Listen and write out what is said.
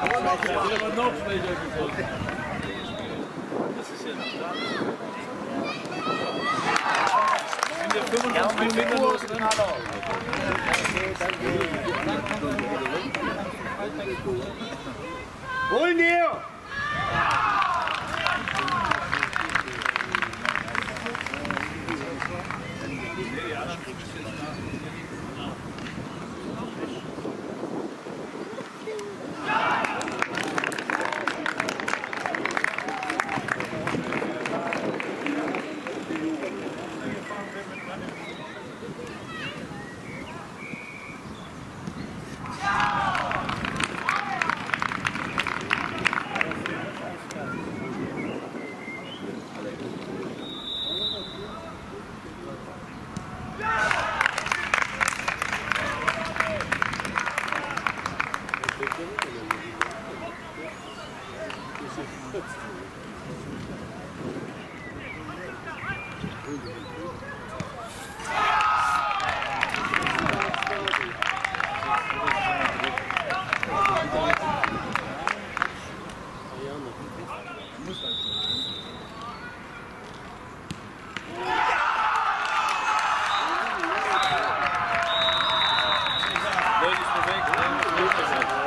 Aber noch schlechter gefunden. Das ist ja noch In der 25 Meter los drin. Holen wir! Ja, das kriegst du nicht. Ladies, for Vegas.